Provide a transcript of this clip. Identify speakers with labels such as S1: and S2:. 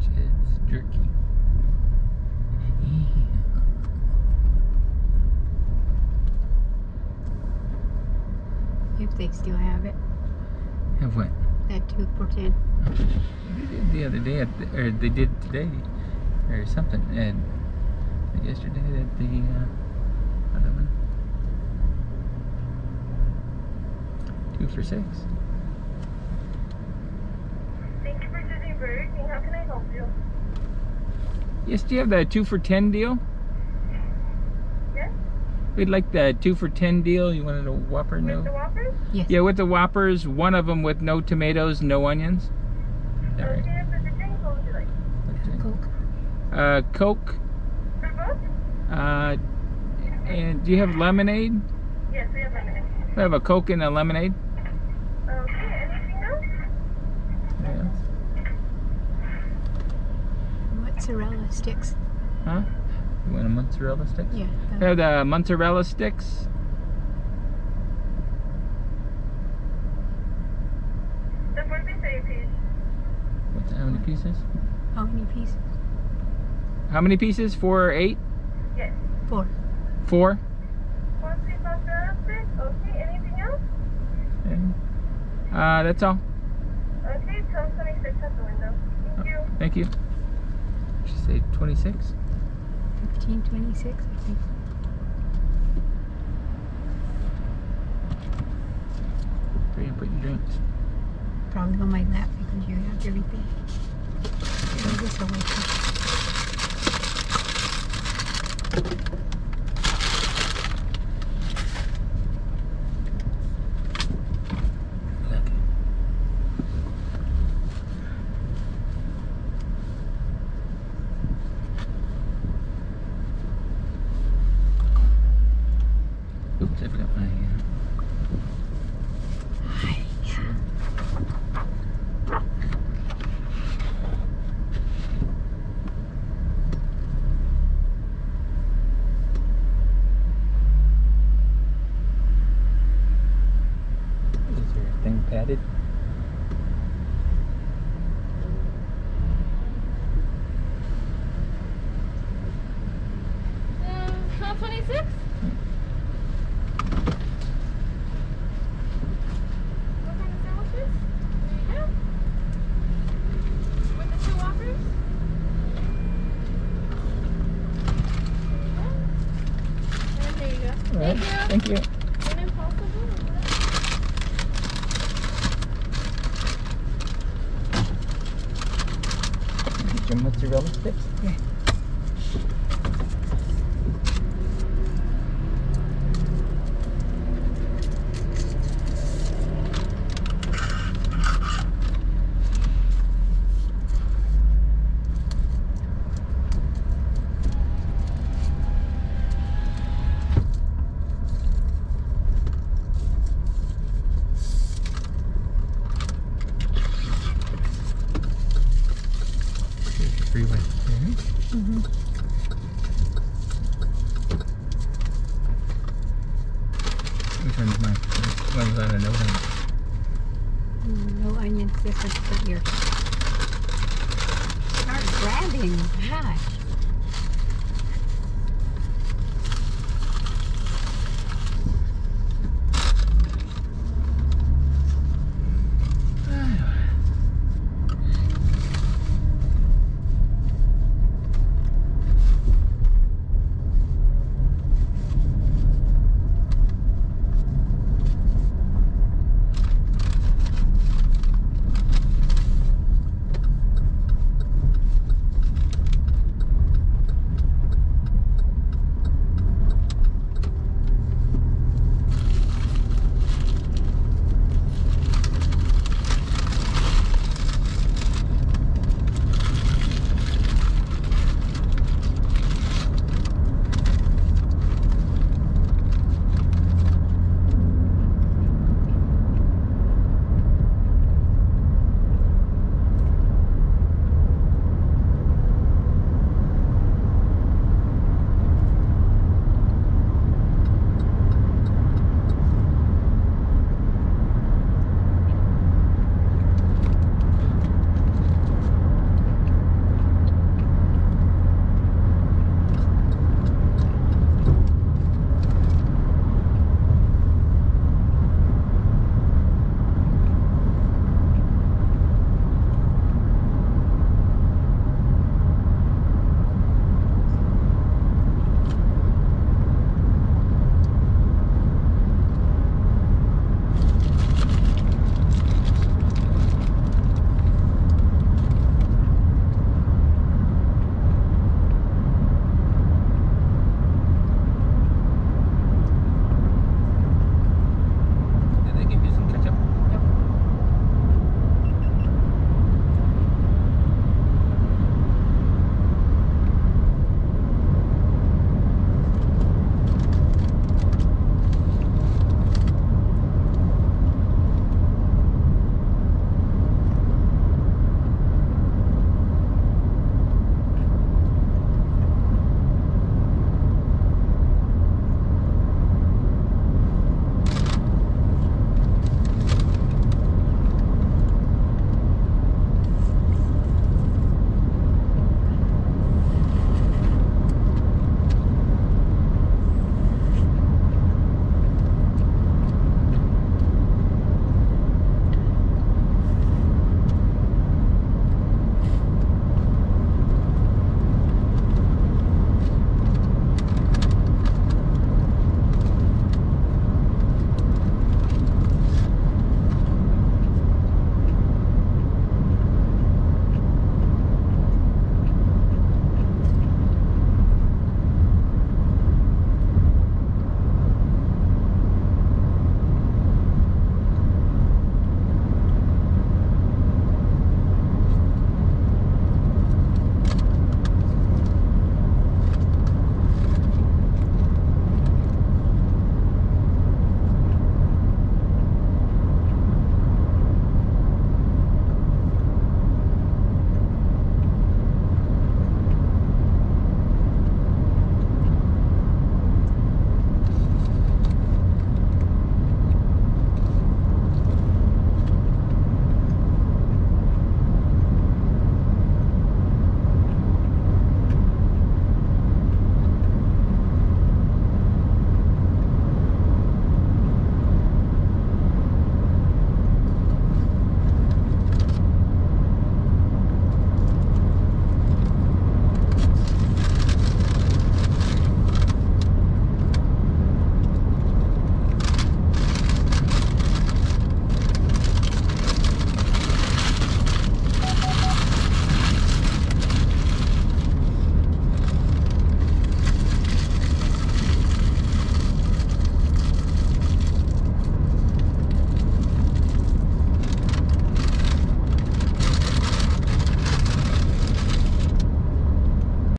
S1: Jed's jerky.
S2: If they still have it.
S1: Have what?
S2: That two for ten.
S1: They did the other day, at the, or they did today, or something, and yesterday at the uh, other one. Two for six.
S3: Thank you for choosing Burger King. How can I help you?
S1: Yes, do you have that two for ten deal?
S3: Yes?
S1: We'd like the two for ten deal. You wanted a Whopper?
S3: With the
S1: No.
S3: Whoppers?
S2: Yes.
S1: Yeah, with the Whoppers, one of them with no tomatoes, no onions. All right.
S3: Okay, for the drink, what would you like?
S2: Coke.
S1: Uh, Coke.
S3: For both?
S1: Uh, and do you have lemonade?
S3: Yes, we have lemonade.
S1: We have a Coke and a lemonade.
S3: Okay, anything else?
S1: Yeah.
S2: Mozzarella sticks.
S1: Huh? You want a mozzarella stick?
S2: Yeah.
S1: We
S2: that-
S1: have the mozzarella sticks.
S3: The four piece or piece?
S1: What's, how many pieces?
S2: How many pieces?
S1: How many pieces? Four or eight?
S3: Yes.
S2: Four.
S1: Four?
S3: Four piece mozzarella stick? Okay, anything else?
S1: Okay. Uh, that's all.
S3: Okay, 1226 at the window. Thank you.
S1: Thank you. She say 26?
S2: Fifteen twenty-six, I think.
S1: Where you put your drinks?
S2: Probably on my lap because you have everything. Throw this away. too.
S1: Okay. Oops, I've got my. Uh, is your thing padded?
S3: Um, 1226? What kind of sandwiches? Yeah. With the two Whoppers? And there you go.
S1: All right.
S3: Thank you.
S1: you.
S3: And impossible.
S1: Get your mozzarella sticks?
S2: Yeah.
S1: One's on a no
S2: No onions. One's for your. Start grabbing. Gosh.